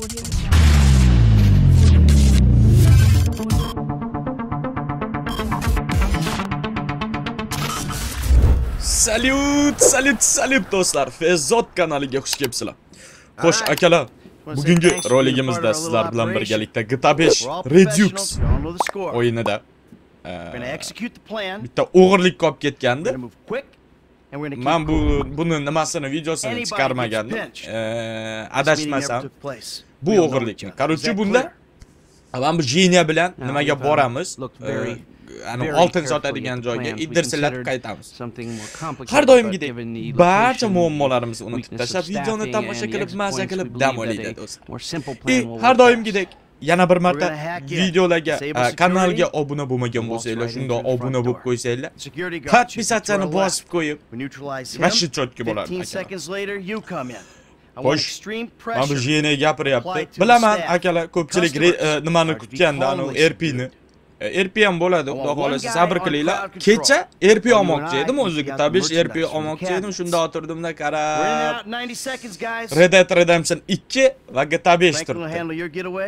Salut, salut, salut do'stlar. Fezot kanaliga xush kelibsizlar. Xo'sh, akalar, bugungi roligimizda sizlar bilan birgalikda GTA 5 Redux o'yinida. Bitta o'g'irlik qolib ketgandi. Men bu buni nimasini videosini chiqarmagandim. Adashmasam bu o'g'irlikni. Короче, bunda men bu Jenya bilan nimaga boramiz? E, ani oltin sotadigan joyga iddirsillatib qaytamiz. Har doimgidek barcha muammolarimizni unutib tashlab videoni tomosha qilib maza qilib dam olaydi do'stlar. И har doimgidek yana bir marta videolarga kanalga obuna bo'lmagan bo'lsanglar shunda obuna bo'lib qo'ysanglar подписаться bosib qo'yib вообще chotki bo'ladi Xo'sh, mana bu jene gapiryapti bilaman akalar ko'pchilik nimani kutganda anavi RP ni RP ham bo'ladi xudo xohlasa sabr qilinglar kecha RP olmoqchi edim o'zi tabish RP olmoqchi edim shunda o'tirdimda qarab Red Dead Redemption 2 va GTA 5 turibdi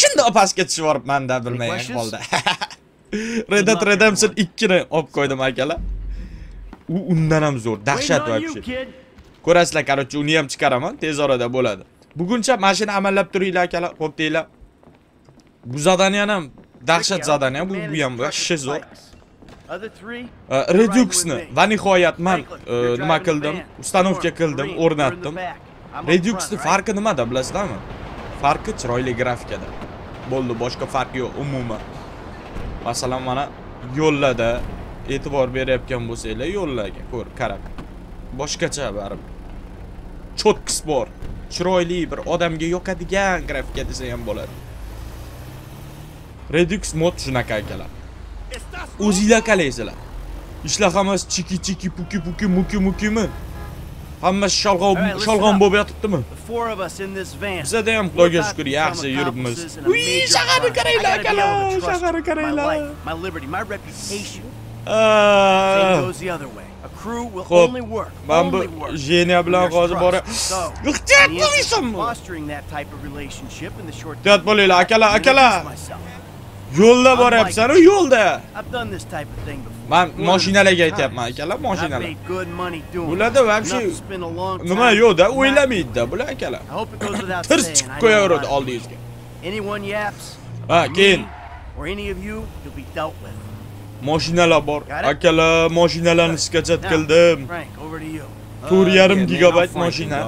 shundoq pastga tushib yuboribmanda bilmagan holda Red Dead Redemption 2 ni olib qo'ydim akalar u undan ham zo'r dahshat вообще ko'rasizlar короче uni ham chiqaraman tez orada bo'ladi buguncha mashina amallab turinglar akalar xo'p deylar bu zadaniyani ham dahshat zadaniya bu bu ham вообще zo'r Reduxni va nihoyat men nima qildim ustanovka qildim o'rnatdim Reduxni farqi nimada bilasizlarmi farqi chiroyli grafikada bo'ldi boshqa farqi yo'q umuman masalan mana yo'llarda e'tibor berayotgan bo'lsanglar yo'llarga ko'r qarab boshqacha baribir Cho'tkis bor chiroyli bir odamga yoqadigan grafika desa ham bo'ladi. Redux mod shunaqa akalar. O'zinglar qalaysizlar ishlar hammasi chiki chiki puki puki muki mukimi? Hammasi sholg'on sholg'on bo'lib yotibdimi? Bizada ham xudoga shukur yaxshi yuribmiz. uy shaharni qaranglar akalar shaharni qaranglar Xo'p, men bu Jenya bilan hozir bora. Ehtiyot bo'laysanmi? Ehtiyot bo'linglar akalar, akalar. Yo'lda boryapsan-ku, yo'lda. Men mashinalarga aytyapman akalar, mashinalar. Bularda вообще nima yo'qda, o'ylamaydi-da bular akalar. Tirs chiqib qo'yaveradi oldingizga. Ha, keyin Mashinalar bor. Akalar, mashinalarni skachat qildim. 4.5 gigabayt mashina.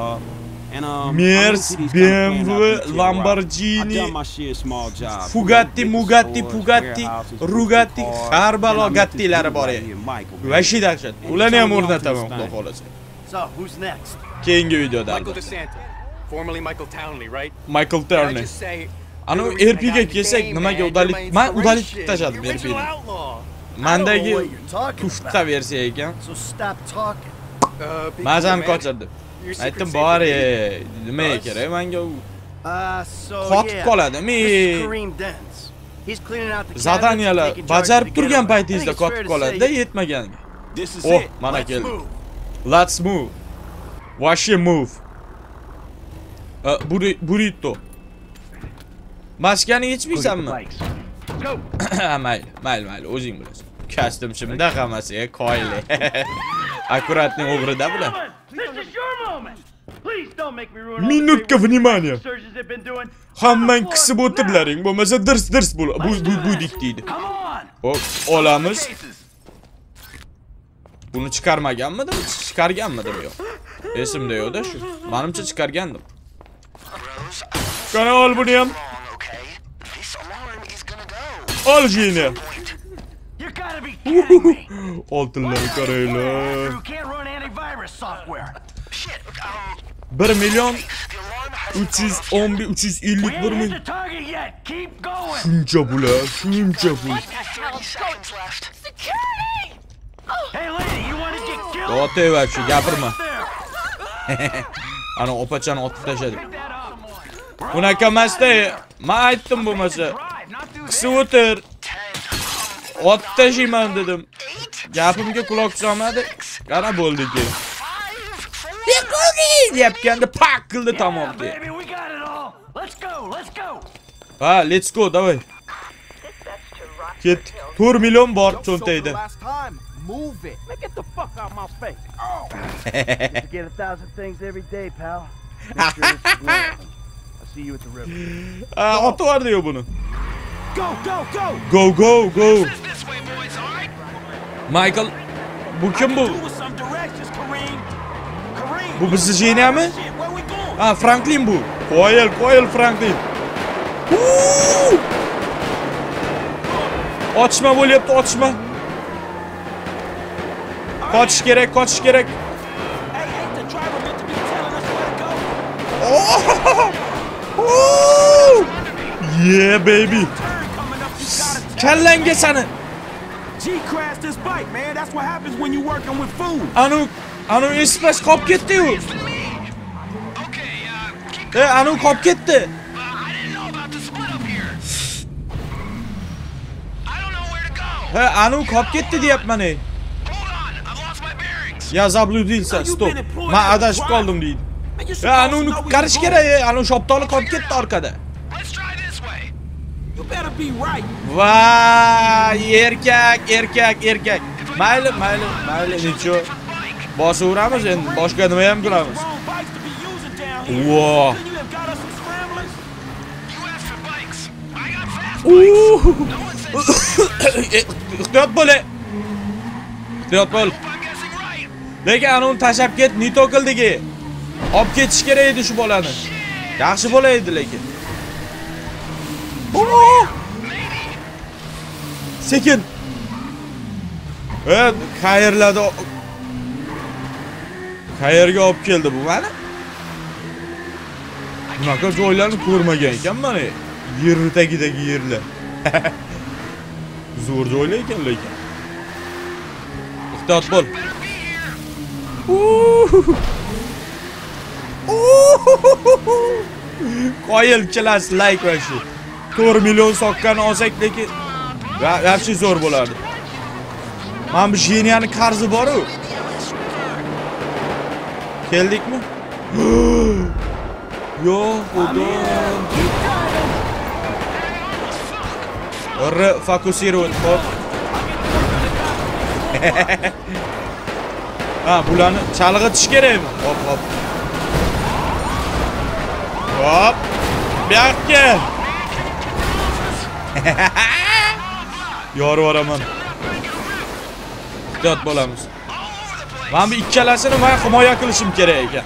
Mers, BMW, Lamborghini, Fugatti, Mugatti, Pugatti, Rugatti, har balo gattilari bor edi. Vashi dahshat. Ularni ham o'rnataman, xudo xolasa. Keyingi videoda albatta. Formerly Michael Townley, right? Michael just say, Anu RP'ga kelsak, nimaga udalik? Men udalik tashladim RP'ni. mandagi kufta versiyaga ekan mazam qochirdi aytdim bor nima kerak menga u qotib qoladi men zadaniyalar bajarib turgan paytingizda qotib qoladida yetmaganga oh mana keldi let's move. Washi move. Uh, buri, burrito. Maskani yechmaysanmi mayli mayli mayli o'zing bilasan Kastim shimda hammasiga qoyili. Akkuratning o'g'rida bular. Minutga vнимание. Hammang qisib o'tirlaring, bo'lmasa dirs-dirs bo'l. Bu bu bu dik deydi. Hop, olamiz. Buni chiqarmaganmidim? Chiqarganmidim yo'q. Esimda yo'q-da shu. Menimcha chiqargandim. Qani ol buni ham. Ol jini. Altınları karayla. 1 milyon 311 350 var mı? Şunca bu la, şunca bu. Doğatı ver şu, yapırma. Ana opaçanı otup taşadık. Buna kamasta, ma ettim bu masa. Kısa otur. 80 dedim. Gapimga quloq solmadi. Qara bo'ldi ki. deyapganda pak qildi tamom deydi. Ha, let's go, davay. Ket 4 million bor cho'ntayda. Move it. Man, get the fuck out my Ah, otvardi yo. Go, go, go. Michael bu kim bu? Bu bizi jeniya mi? Ha, Franklin bu. Qoyil, qoyil Franklin. Huu! Otishma bo'lyapti, otishma. Qochish kerak, qochish kerak. Yeah baby. Kellenge senin. Anu, anu esipes kop gitti u. E, anu kop gitti. He, anu kop gitti deyapman ey. Ya zabludilsa, stop. Men adashib qoldim deydi. E, anuni qutqarish kerak, anu shoptoli qolib ketdi orqada. va erkak erkak erkak. Mayli mayli mayli necho bosaveramiz endi boshqa nima ham qilamiz. Vo ehtiyot bo'l ehtiyot bo'l. Lekin anavini tashlab ket nito qildigi olib ketish kerak edi shu bolani. Yaxshi bo'laydi lekin. Oo! Sekin. E, qayerlarda Qayerga olib keldi bu mani? Bunaqa joylarni ko'rmagan ekanman. ey. Yer tagidagi yerlar. Zo'r joylar ekan lekin. Ehtiyot bo'l. Qoyil chilas like va shu 4 million soqqani olsak lekin va- вообще zo'r bo'lardi. Mana bu jeniyani qarzi bor-ku. Keldikmi? Yo, xudo. R fokusировать. Hop. Ha, bularni chalg'itish kerakmi? Hop, hop. Hop. Bu yoqqa. Yorib yuboraman. Ehtiyot bo'lamiz. Mana bu ikkalasini men himoya qilishim kerak ekan.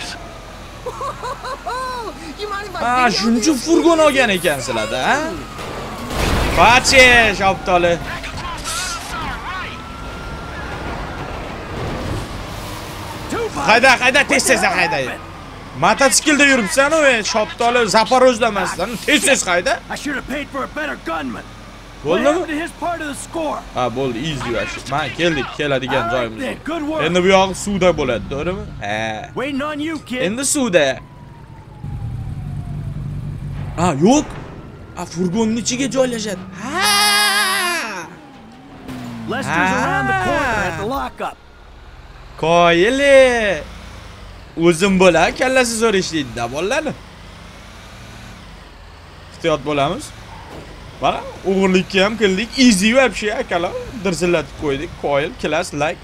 Ha, shuncha furgon olgan ekansizlar-da, ha? Qachi, shoptoli. Hayda, hayda, tez tez hayda. mototsiklda yuribsanu ey shoptoli zaporozda emasdan tez tez hayda bo'ldimi? Ha bo'ldi easy вообще man keldik keladigan joyimiz endi bu yog'i suvda bo'ladi to'g'rimi? Ha endi suvda. Ha yo'q. A furgonni ichiga joylashadi. Ha! Koyili. O'zim bo'la, kallasi zo'r ishlaydi-da bolalarni. Ehtiyot bo'lamiz. Mana o'g'irlikka ham qildik. Easy вообще akalar. Dirzillatib qo'ydik. Qoyil, class, like.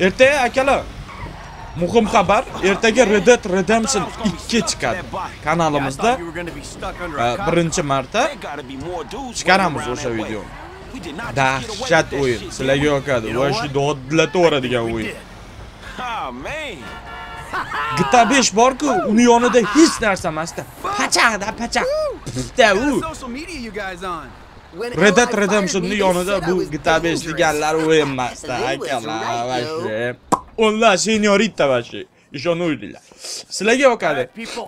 Ertaga akalar muhim xabar, ertaga Red Dead Redemption 2 chiqadi. Kanalimizda birinchi marta chiqaramiz o'sha videoni. Dahshat o'yin. Sizlarga yoqadi. Va shu dodlataveradigan o'yin. Oh, man. GTA 5 bor-ku, uni yonida hech narsa emasda. Pachaqda, pachaq. Bitta u. social media you guys on? Red Dead Redemption'ni yonida bu GTA 5 deganlar o'yin emasda, akalar. Vashi. Onlar senyorita vashi. Ishonuvdilar. Sizlarga All yoqadi. right, people.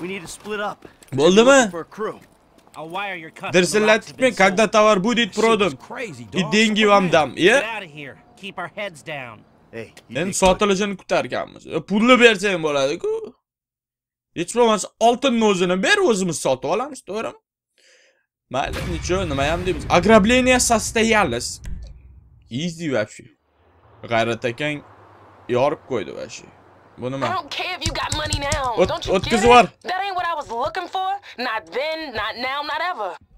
We need to split up. Bo'ldimi? For a crew. I'll wire your custom Дерсилатикме, когда товар будет продан, Crazy, и dog. деньги вам дам, Get е? out Δεν σώτελεσαν kurtarken mesela. Pullu verseyim olaydık. Hiç olmazsa altın nozunu bir özümüz satı olamış doğru mu? Mayalım hiç öyle mayam değil. Agrableniye sastayalas. Easy vapşi. Gayret eken yarıp koydu vapşi. Bunu mu? Ot, ot kızı var.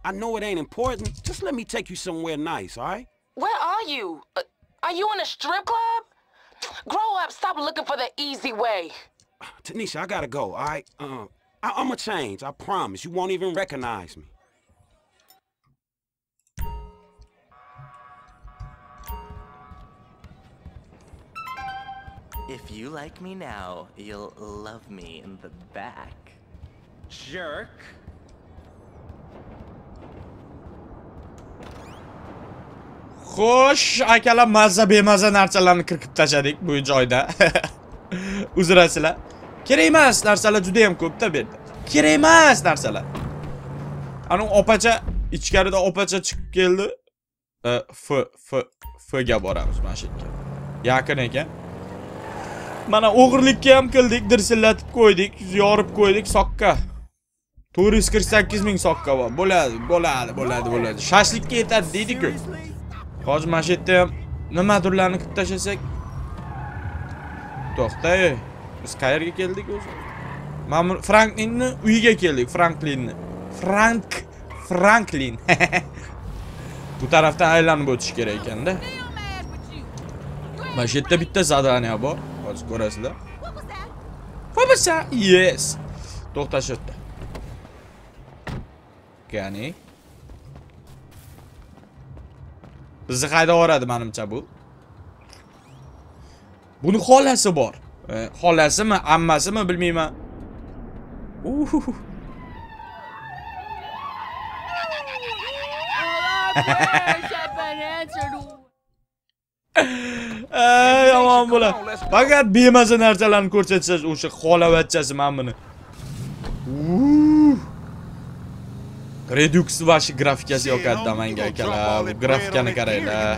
I know it ain't important. Just let me take you somewhere nice, alright? Where are you? Uh, are you in a strip club? Grow up. Stop looking for the easy way. Tanisha, I gotta go, all right? Uh, I, I'ma change. I promise. You won't even recognize me. If you like me now, you'll love me in the back. Jerk. Xo'sh, akalar mazza bemaza narsalarni kirkib tashladik bu joyda. Uzrasizlar. Kerak emas narsalar juda ham ko'pda bu yerda. Kerak emas narsalar. Ani opacha ichkarida opacha chiqib keldi. E, F F F ga boramiz mana shu yerga. Yaqin ekan. Mana o'g'irlikka ham qildik, dirsillatib qo'ydik, yorib qo'ydik soqqa. 448 ming soqqa bor. Bo'ladi, bo'ladi, bo'ladi, bo'ladi. Shashlikka yetadi deydi-ku. Hozir mana shu yerda ham nimadirlarni qilib tashlasak. To'xta. Biz qayerga keldik o'zi? Mana Franklinni uyiga keldik, Franklinni. Frank Franklin. bu tarafdan aylanib o'tish kerak ekanda. Mana shu yerda bitta zadaniya bor. Hozir ko'rasizlar. Yes. To'xta shu yerda. Ya'ni Bizni haydavoradi yuboradi menimcha bu. Buni xolasi bor. E, xolasimi, ammasimi bilmayman. Yomon bo'la. Faqat bemaza narsalarni ko'rsatsangiz o'sha xolavachchasi men buni. Redux vashi grafikasi yoqadi menga akalar. Bu grafikani qaranglar.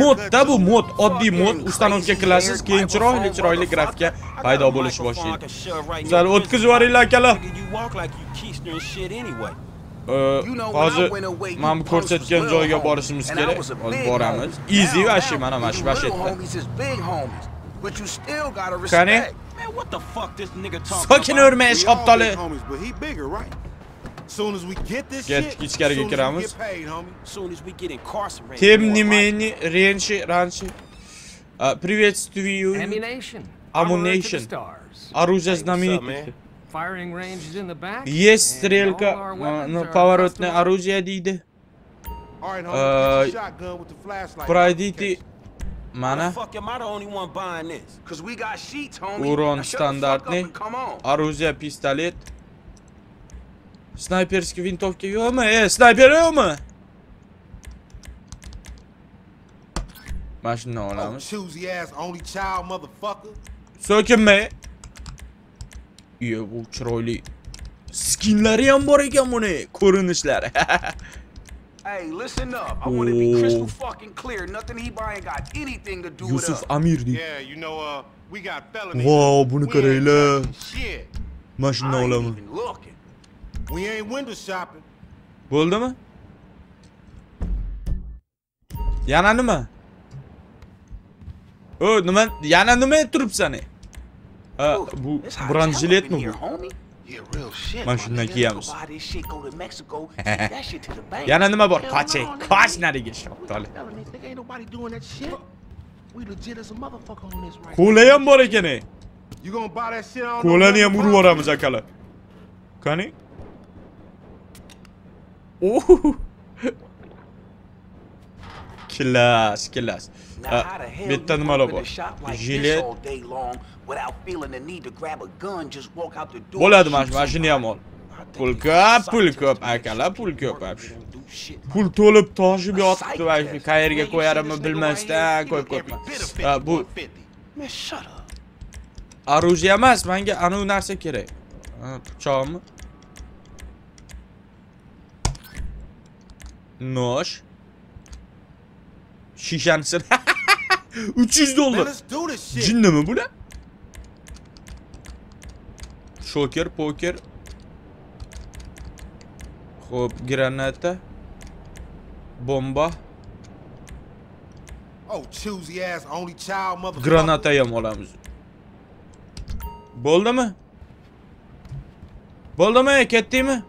Modda bu mod, oddiy mod, ustanovka qilasiz, keyin chiroyli chiroyli grafika paydo bo'lishi boshlaydi. Sal o'tkazib yuboringlar akalar. Hozir mana bu ko'rsatgan joyga borishimiz kerak. Hozir boramiz. Easy vashi mana mana shu vashi yerda. Qani? Sokin about? urma shoptoli. Soon as we get this Get- shit, ichkariga soon as we kiramiz. get paid, homie. Soon as we get incarcerated. Тем boy, не right? менее, раньше, раньше. А, Приветствую. Ammunition. Ammunition. Armor to the stars. Оружие Hey, what's up, знаменитости. Firing range is in the back. Есть and стрелка, all our а, weapons ну, are поворотное customized. оружие дейді. All right, homie, Uh, get your shotgun with the flashlight. Пройдите. Why Mana the fuck am I the only one buying this? Cause we got sheets, homie. урон Now shut the fuck up стандартный. and come on. Оружие, пистолет. Снайперские винтовки yo'qmi? Э, снайпер yo'qmi? Mashina Oh, olamiz. choosy ass only child motherfucker. So'kinmay. Iyo, bu chiroyli. Skinlari ham bor ekan buni, ko'rinishlari. Hey, listen up. I want to be Oh. crystal fucking clear. Nothing he buying got anything to do with Yusuf us. Amir deydi. Yeah, you know, uh, we got felonies. Wow, bunu We ain't qaranglar. We ain't window shopping. Bo'ldimi? Yana nima? O, nima? Yana nima turibsan? Ha, bu in here, bu? Mana shundan kiyamiz. Yana nima bor? Qoching. Qoch nariga shoptoli. Felonies, nigga, ain't nobody doing that shit. We legit as a motherfucker on this right Qo'la ham bor ekan. Qo'lani ham urib yuboramiz akalar. Qani? Oh. Klass, klass. Now, how the hell Bu yerda you nimalar Ooh. Klas, klas. Uh, bir tanıma lobo. Jilet. Bola domaş, maşiniyam ol. Pulköp, pulköp, akala pulköp yapmış. Pul to'lib toshib yotibdi va qayerga qo'yarimni bilmasdan qo'yib qo'yibman. Bu Aruzi emas, menga anu narsa kerak. Pichoqmi? Nosh. Shishanisi. 300 Man, dollar. let's do this shit. Jinnimi bular? Shoker, poker. Xo'p, granata. Bomba. Oh, choosy ass only child motherfucker. Granata ham olamiz. Bo'ldimi? Bo'ldimi? Ketdingmi?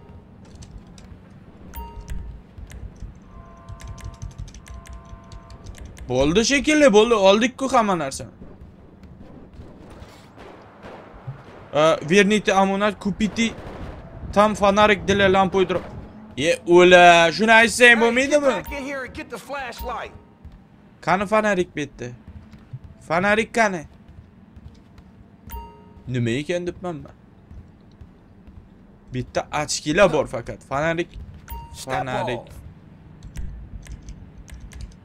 Bo'ldi shekilli, bo'ldi. Oldik-ku hamma narsani. Э, Верните амунат, купите там фонарик для лампы дро. Ye ula, shuni aytsang bo'lmaydimi? Back in here and get the flashlight. Qani fonarik bitdi? Fonarik qani? Nima ekan debman man. Bitta ochkilar bor faqat. Fonarik Step Fonarik.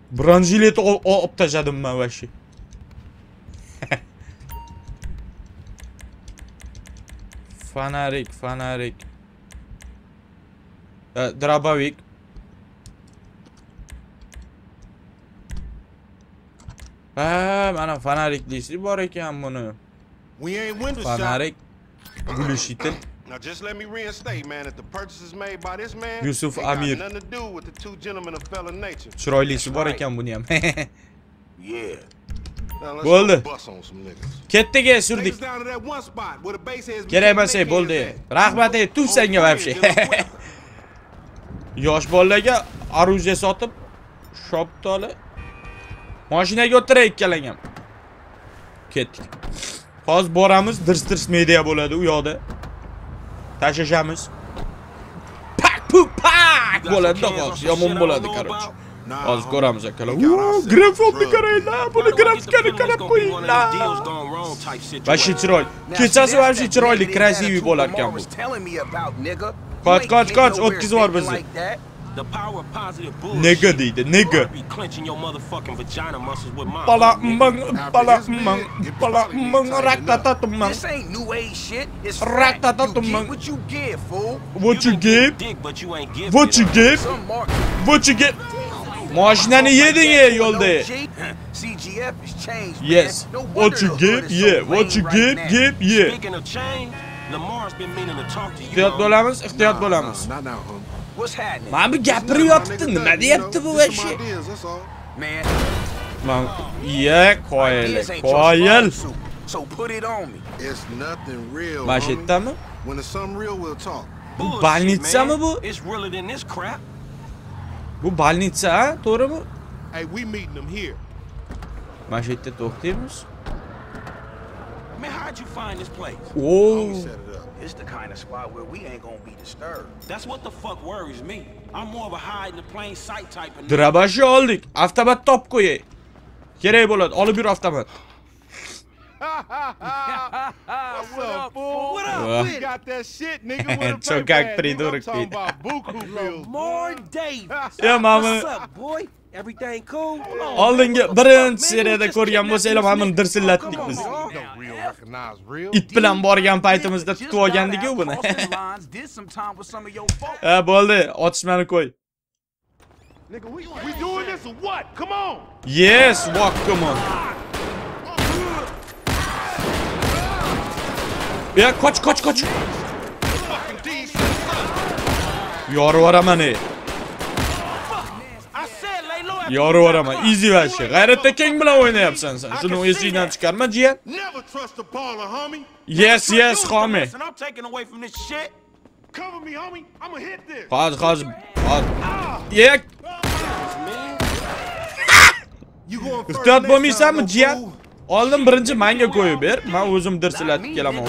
off. Bronjilet olib tashladim man vashi. Fonarik, fonarik. Э, Дробовик. Ha, mana fonariklisi bor ekan buni. We ain't window shopping. Fonarik. Gulishitl. Now just let me reinstate, man, that the purchases made by this man Yusuf ain't got Amir. nothing to do with the two gentlemen of felon nature. Chiroylisi bor ekan buni ham. Yeah. Now let's Bo'ldi. go bust on some niggas. Ketdik, Take surdik. us down to that one spot where the base heads be Kerak taking bo'lsa their bo'ldi. kids at. Rahmat ey, tuf On senga friends вообще. and on weapons. Yosh bolalarga оружие sotib, shoptoli. Mashinaga o'tira ikkalang ham. Ketdik. Hozir boramiz, dirs-dirs media bo'ladi u yoqda. Está Jamus. Pak poop pak! Volando bak. Yamon boladı karoç. Az koramız akala. Graf oldu karayla. Bunu graf kanı kanı koyla. Ve şitrol. Kisası var şitrolü. Krasivi bolarken bu. Kaç kaç kaç. 30 var bizde. The power of positive bullshit. Nigga deydi, nigga. Be clenching your motherfucking vagina muscles with. Bala nigga. mang, bala mang, bala mang, raktatata mang. This ain't new age shit. It's get what you give, fool. What you give? Dick, but you ain't give What you give? What you get? Mashinani yeding ey yo'lda. CGF has changed. Yes. What you give? Yeah. What you give? Give, yeah. You. Ehtiyot homie. bo'lamiz, ehtiyot bo'lamiz. Nah, Lan bir gapırı yaptı. Nerede yaptı bu eşi? Lan ye koyele koyel. Başetta mı? Bu balnitsa mı bu? Bu balnitsa ha? Doğru mu? Başetta doktor musun? Oo. Mana shu yerda to'xtaymiz. Man, how'd you find this place? Oo. We set it up. It's the kind of spot where we ain't gonna be disturbed. That's what the fuck worries me. I'm more of a hide in the plain sight type of nigga. Drabashi oldik. Avtomat top qo'yay. Kerak bo'ladi. Olib yur avtomat. What's up, fool? What up? We got that shit, nigga. With a Çok paper bag, hak nigga. I'm придурок, talking Pete. about buku bills. More Davis. Ya mama. What's up, boy? Everything cool? Oldingi birinchi seriyada ko'rgan bo'lsanglar buni dirsillatdik biz. It bilan borgan paytimizda tutib olgandik-ku buni. Ha, bo'ldi. Otishmani qo'y. Yes, walk, come on. Ya, qoch, qoch, qoch. Fucking DC. Yorib yuboraman ey. After Yorib yuboraman. Easy vashi. G'ayratda keng bilan o'ynayapsan sen. Shuni esingdan chiqarma, jiyan. Never trust a baller, homie. Yes, yes, homie. Hozir, hozir. hozir. Yek. Next bo'lmaysanmi, jiyan? Oldin birinchi menga qo'yib ber. Men o'zim dirsilatib kelaman.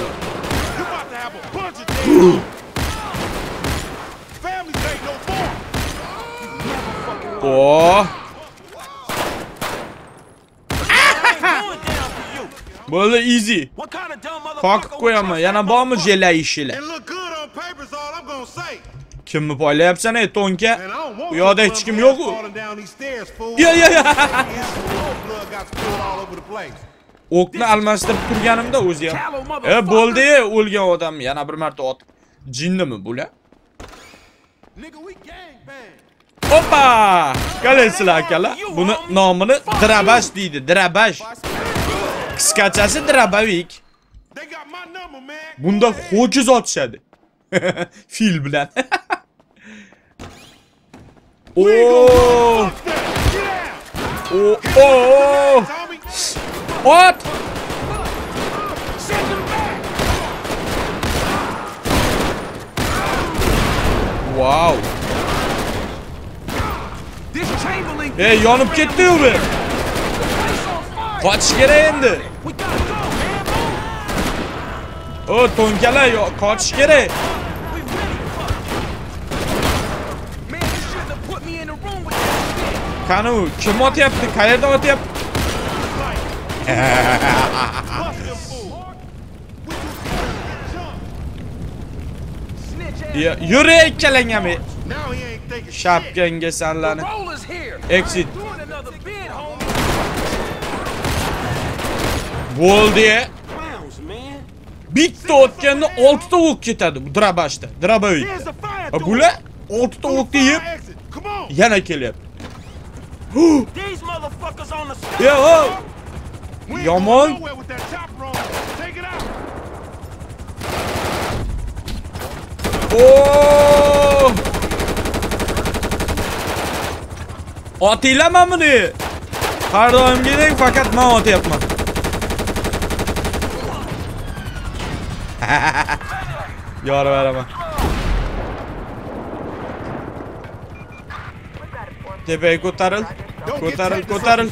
You paper is all I'm gonna say. Kimni poylayapsan ey to'nka? And I don't want Bu no hech kim fool. Ya ya ya. O'qni almashtirib turganimda o'zi ham. E bo'ldi, o'lgan odam yana bir marta otib. Jinnimi bular? Hoppa! Qalaysizlar akalar? Buni nomini Drabash deydi, Drabash. Скачасы дробовик. Bunda ho'kiz otishadi. Fil bilan. Oo! Oo! Ot! Wow. Ey, yonib ketdi-yu bu. Qochish kerak endi. O to'nkala yo- qochish kerak. Qani u kim otyapti? Qayerdan otyapti? Bust them fools. We too jump. Snitch ass. Ya, Yuri ikkalang ham. Now he ain't thinking shit. Shapkangga sanlani. Roller's here. Exit. Clowns, man. Bitta o'tganda 6 ta o'q ketadi bu drabashda. Here's Draboyda. the fire A door. bular 6 ta o'qni yeb yana kelyapti. Yo, Yomon. Oo! Otinglar mana buni. Har doimgidek faqat men otyapman. Yar veremem. Tepeyi kurtarıl. Kurtarıl kurtarıl.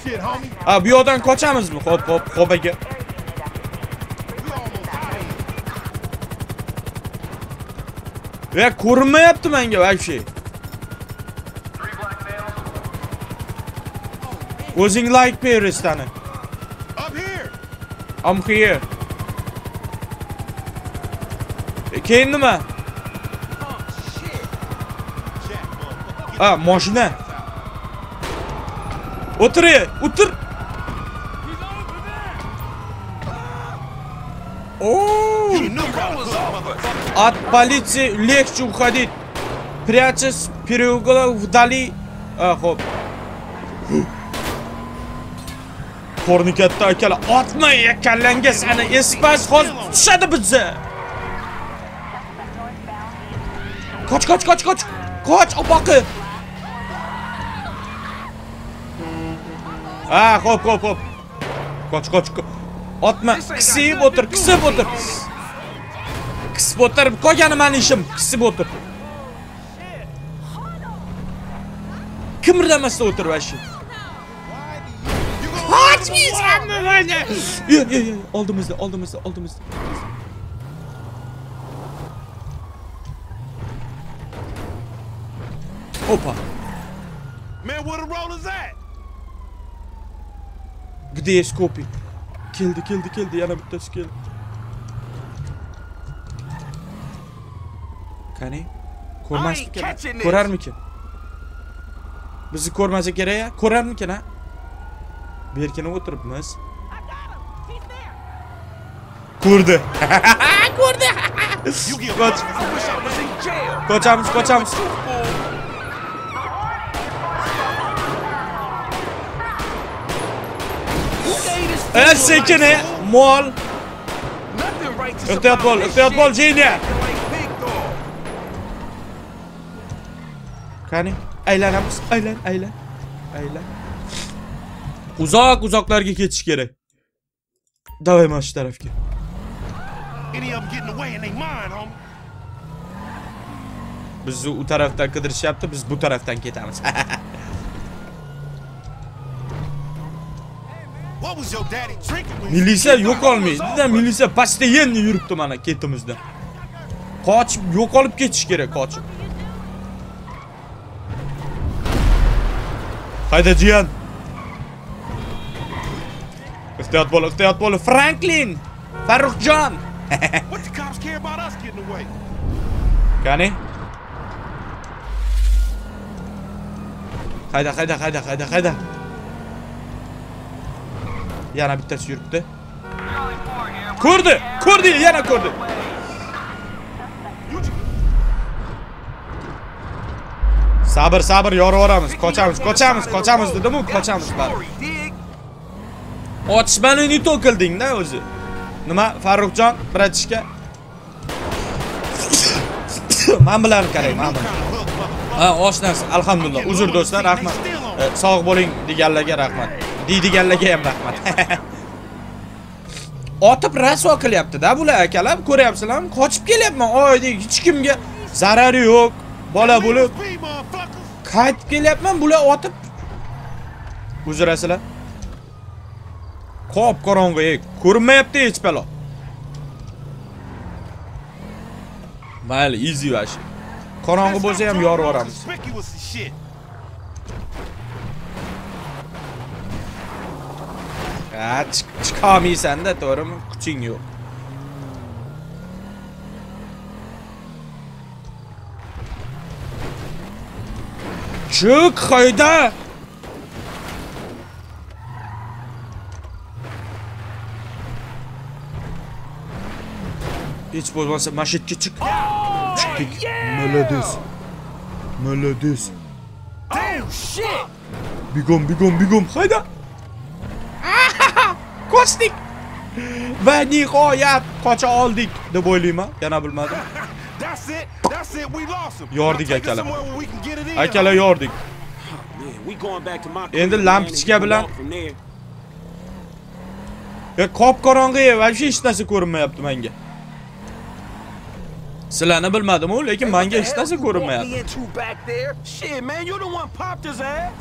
Ha bir odan kaçamız mı? Hop hop hop ege. Ya korunma yaptı menge her şey. Using light bearers tane. I'm here. keyin nima? A moshina. O'tir. O'tir от полиции легче уходить прячась в переугол вдали. А хоп. Porni katta отмай, otma yakallangan sani espas hozir tushadi Qoch, qoch, qoch, qoch. Qoch, opoqi. Ha, hop, hop, hop. Qoch, qoch. qoch. Otma, qisib o'tir, qisib o'tir. Qisib o'tirib qolgani mani ishim. Qisib o'tir. Kimirlamasdan o'tir vashi. Qochmaysanmi mana? Yo, yo, yo, oldimizda, oldimizda, keldi, keldi. Yana bittasi keldi. Qani? Ko'rmasmikin? catching this. Ko'rarmikin? Bizni ko'rmasa kerak ya? Ko'rarmikin ha? Berkinib o'tiribmiz. Ko'rdi. Ko'rdi. You get Qoch. fucked. I wish I was in jail. Qochamiz, qochamiz. Bo'l, shit. Jenya. Acting like big dog. Qani? Aylanamiz. Aylan, aylan. Aylan. Uzoq uzoqlarga ketish kerak. Davay mana shu tarafga. Bizni u tarafdan qidirishyapti, biz bu tarafdan ketamiz. yuribdi mana ketimizda. Qochib yo'qolib ketish kerak, qochib. Hayda jiyan. Ehtiyot bo'l, ehtiyot bo'l. Franklin! Farruxjon! What the cops care about us getting away? Qani? Hayda, hayda, hayda, hayda, hayda. Yana bittasi yuribdi. Ko'rdi! Ko'rdi, yana ko'rdi. Sabr, sabr, yorib yuboramiz. Qochamiz, qochamiz, qochamiz dedim-ku, qochamiz bari. Otishmani ni to'kilding-da o'zi. Nima, Farruxjon, bratishka? Men bilan qarang, men bilan. Ha, oshnasi, alhamdulillah. Uzr do'stlar, rahmat. Sog' bo'ling deganlarga rahmat. Deydiganlarga ham rahmat. Otib rasvo qilyapti-da bular akalar, ko'ryapsizlarmi? Qochib kelyapman oydek, hech kimga zarari yo'q. bola bo'lib qaytib kelyapman bular otib uzrasizlar qop qorong'i ey ko'rinmayapti hech balo mayli easy vash qorong'i bo'lsa ham yorib yuboramiz Ha, çık çıkamaysan da doğru mu? Kuçun yok. Çık hayda. Hiç bozmazsa maşetçi çık. Oh, Çıktık. Melodis. Melodis. Oh shit. Bigom bigom bigom hayda. ko'chdik. Va nihoyat qocha oldik. Deb o'ylayman yana bilmadim. Yordik akalar akalar yordik. Endi lampichka bilan ya kop qop qorong'i va hech narsa ko'rinmayapti menga sizlarni bilmadimu lekin menga hech narsa ko'rinmayapti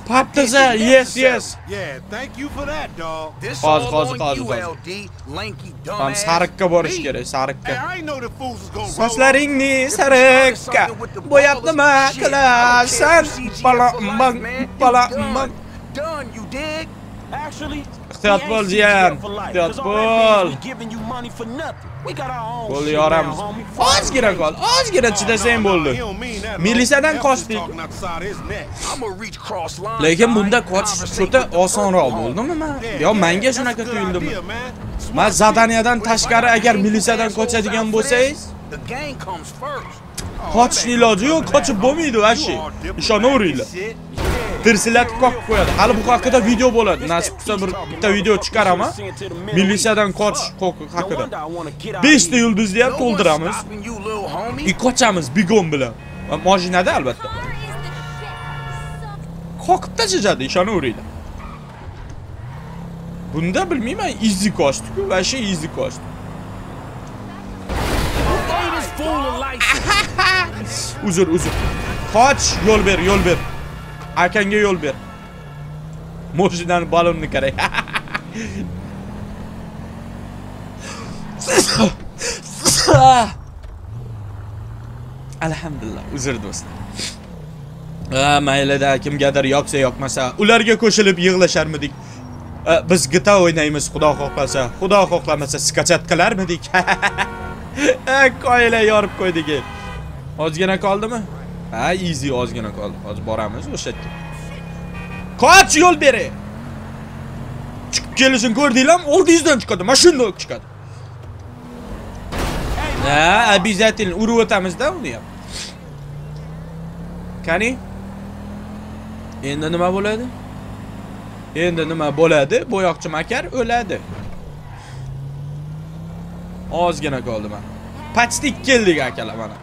popped his ass. yes yes. Yeah, thank you for that, dog. Hozir, hozir, hozir, ham sariqqa borish kerak sariqqa sochlaringni sariqqa bo'yab nima qilasan bala bala mang Done, you dig? Actually, Ehtiyot we bo'l, ain't jiyan. CGL for life, Ehtiyot 'cause all that bo'l. means we giving you money for nothing. We got our own bo'ldi shit yoramiz ozgina qol ozgina chidasang bo'ldi Milisadan qochdik. Lekin bunda qochish the osonroq bo'ldimi Yeah, yo menga shunaqa tuyuldimi Smart zadaniyadan tashqari agar milisadan qochadigan bo'lsangiz qochishni iloji yo'q qochib bo'lmaydi vashi. Ishonaveringlar tirsilatib qoqib qo'yadi. Hali bu haqida video bo'ladi. Nasib qilsa bir bitta video chiqaraman militsiyadan qochish huquqi haqida. Beshta yulduzni ham to'ldiramiz. E, И qochamiz bigon bilan. Mashinada albatta. Qoqib tashlashadi ishonaveringlar bunda bilmayman izi qochdiku vashi izi qochdi uzr uzr qoch yo'l ber yo'l ber. Akangga yo'l ber. Moshinani balonni qarang alhamdulillah uzr do'stlar Ha, maylida kimgadir yoqsa yoqmasa ularga qo'shilib yig'lasharmidik. Biz gita o'ynaymiz xudo xohlasa. Xudo xohlamasa skachat qilarmidik Ha, yorib qo'ydik ozgina qoldimi? Ha easy ozgina qoldi. Hozir boramiz o'sha yerga qoch yo'l beri. Chiqib kelishini ko'rdinglarmi? Oldingizdan chiqadi mana chiqadi. Ha обязательно urib o'tamizda uni ham. Qani? Endi nima bo'ladi? Endi nima bo'ladi? Bo'yoqchi makar o'ladi. ozgina qoldi mana почти keldik akalar mana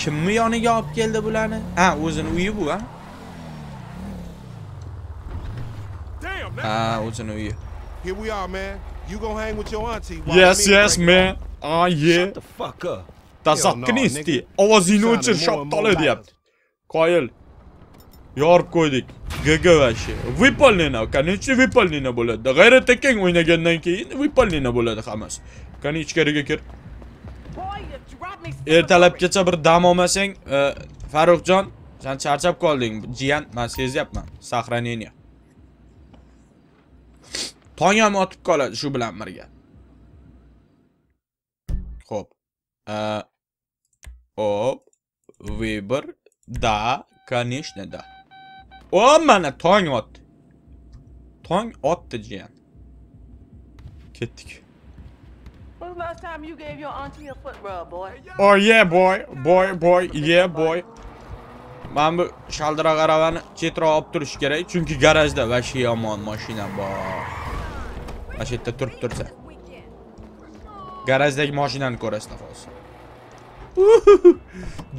kimni yoniga olib keldi bularni ha o'zini uyi bu ha Damn, man. ha o'zini uyi Here we are, man. You gonna hang with your auntie while yes me yes break man ah yeah Shut the fuck up. tasaqqinisti nigga. ovozingni You o'chir sounding more and more shoptoli like deyapti qoyil yorib qo'ydik gg вообще выполнено конечно выполнено bo'ladi g'ayrat akang o'ynagandan keyin выполнено bo'ladi hammasi qani ichkariga kir ertalabgacha bir dam olmasang e, farruxjon san charchab qolding jiyan man sezyapman сохранение tong ham otib qoladi shu bilan birga Xo'p. Э, Оп. Выбор. Да, конечно, да. O mana tong otdi. Tong otdi jiyan. Ketdik. When was the last time you gave your auntie a foot rub, boy? Oh yeah boy, boy, boy, yeah boy. Men bu shaldiroq aravani chetroq olib turish kerak, chunki garajda vashi yomon mashina bor. Mana shu yerda turib tursa. Garajdagi mashinani ko'rasizlar hozir.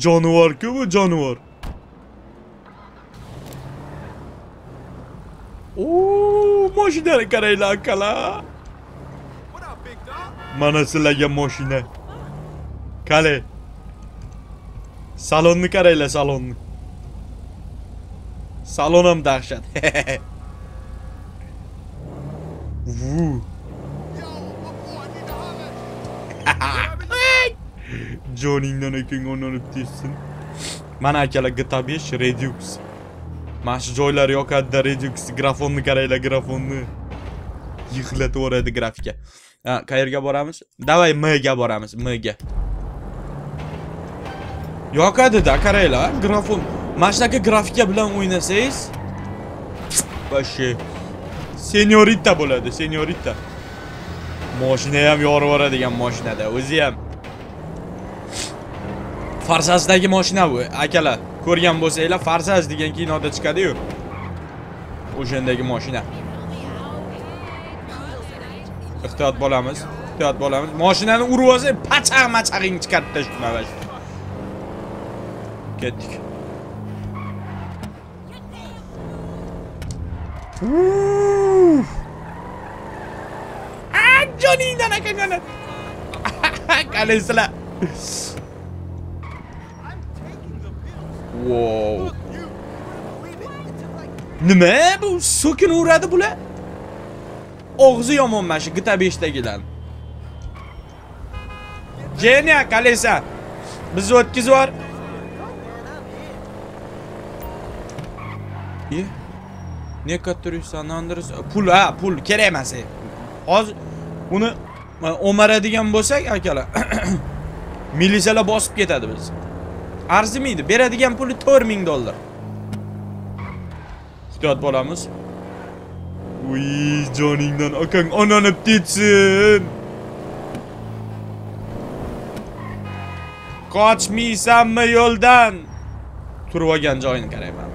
Jonivor-ku bu jonivor. Ooh, mașinile care e la cala. Manasıyla mașine. Kale. Salonlu kareyle salonlu. Salonum dahşat. Vuu. Johnny'nin ökün onu öptüsün. Mana akala gıtabiş şey, redux. Mana shu joylar yoqadi Redux. Grafonni qaranglar, grafonni. Yig'latib yuboradi grafika. Ha, qayerga boramiz? Davay M ga boramiz, M ga. Yoqadi-da, qaranglar, grafon. Mana shunaqa grafika bilan o'ynasangiz, Vashi. Senyorita bo'ladi, senyorita. Mashina ham yorib yuboradigan mashinada, o'zi ham. Farsazdagi mashina bu, akalar. Ko'rgan bo'lsanglar, farsaj degan kinoda chiqadi-yu. O'shandagi mashina. Ehtiyot bo'lamiz. Ehtiyot bo'lamiz. Mashinani urib olsang, pachaq-machaqing chiqarib tashlayman vash. Ketdik. Joningdan Ah, Johnny'dan. Qalaysizlar. Wow. Nima bu? So'kin uradi bular. Og'zi yomon mana shu GTA 5dagilar. Jenya, qalaysan? Bizni o'tkazib yubor. Ye. Некоторые sanandiriz pul ha pul kerak emas. Hozir uni o'maradigan bo'lsak akalar militsiyalar bosib ketadi biz. Arzimaydi. Beradigan puli 4000 dollar. Ehtiyot bo'lamiz. Uy, joningdan akang onanib tetsin. Qochmaysanmi yo'ldan? Turib olgan joyini qarayman.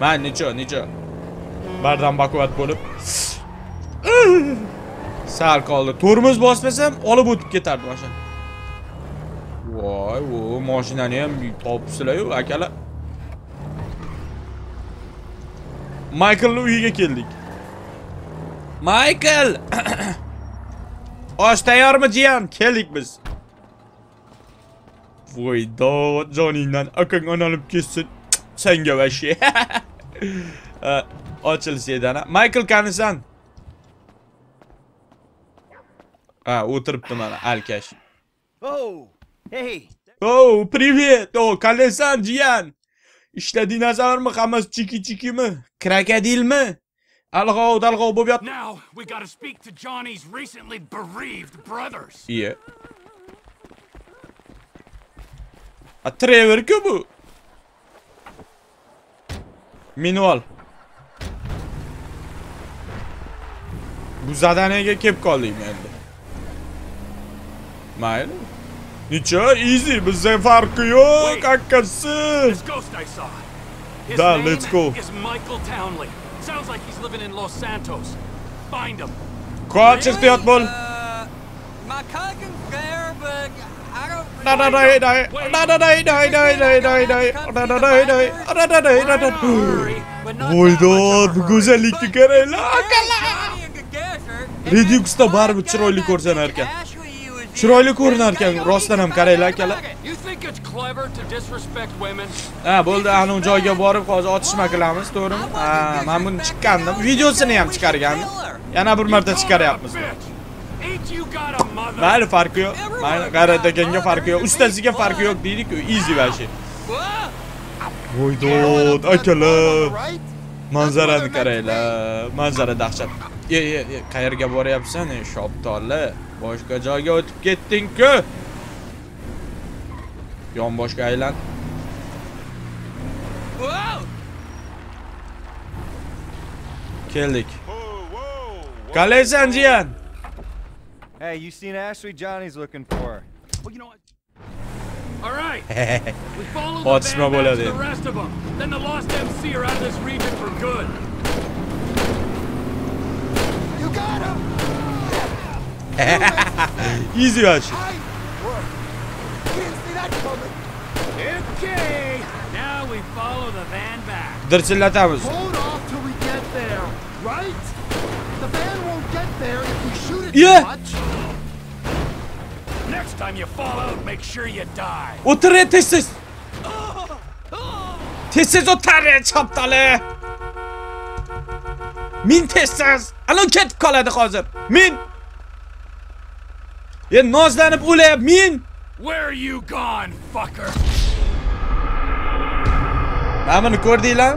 Men necha, necha? Bardan baquvvat bo'lib. Sal qoldi. Tormoz bosmasam olib o'tib ketardi mashina. Voy, o mashinani ham topibsizlar-yu, akalar. Michaelning uyiga keldik. Michael! Osh tayyormi, jiyan? Keldik biz. Voy, dod joningdan akang onalib ketsin. Senga vashi. Ochilsa ana. Michael qanisan? Ha, o'tiribdi mana alkash. Oh, hey. Oh, привет! Oh, qanaysan, jiyan? Ishla dinozavrmi, hammasi chiki-chikimi? Krokodilmi? Alg'ov, dalg'ov bo'lib yotibdi. Now, we gotta speak to Johnny's recently bereaved brothers. Iya. A Trevor-ku bu. Manual. Bu zadaniyaga kelib qoldik endi. Mayli. Necha easy, bizda farqi yo'q, haqqasi. This ghost I saw. His Da, name let's go. is Michael Townley. Sounds like he's living in Los Santos. Find him. Qoch ehtiyot bo'l. My cousin's there, but I don't. Da da da da da da da da da da da da da da da da da da da da Hurry, but not Voy that much dod, of a go'zallikni qaranglar. Johnny and the desert. Reduxda baribir chiroyli ko'rsanar ekan. Chiroyli ko'rinar ekan, rostdan ham qaranglar akalar. Ha, bo'ldi, ana u joyga borib hozir otishma qilamiz, to'g'rimi? Ha, men buni chiqqandim. Videosini ham chiqargandim. Yana bir marta chiqaryapmiz. Mayli, farqi yo'q. Mayli, g'ayrat akanga farqi yo'q. Ustasiga farqi yo'q deydik-ku, easy vashi. Voy dod, akalar. Manzarani qaranglar. Manzara dahshat. Ye, ye, ye, qayerga boryapsan, ey shoptolli? Boshqa joyga o'tib ketding-ku. Yonboshga aylan. Keldik. Qalaysan, jiyan? Hey, you seen Ashley? Johnny's looking for her. Well, you know what? All right. We follow the Otishma band back to the rest of them. Then the lost MC are out of this region for good. You got him! Easy vashi. You didn't see that coming. Okay. Now we follow the van back. Dirchillatamiz. Hold off till we get there, right? The van won't get there if we shoot it Yeah. too much. Next time you fall out, make sure you die. O'tir, tez-tez. Tez tez o'tar chaptali. Min tez tez. Ana ketib qoladi hozir. Min. Endi nozlanib o'layap min. Where you gone, fucker? Mana buni ko'rdinglar?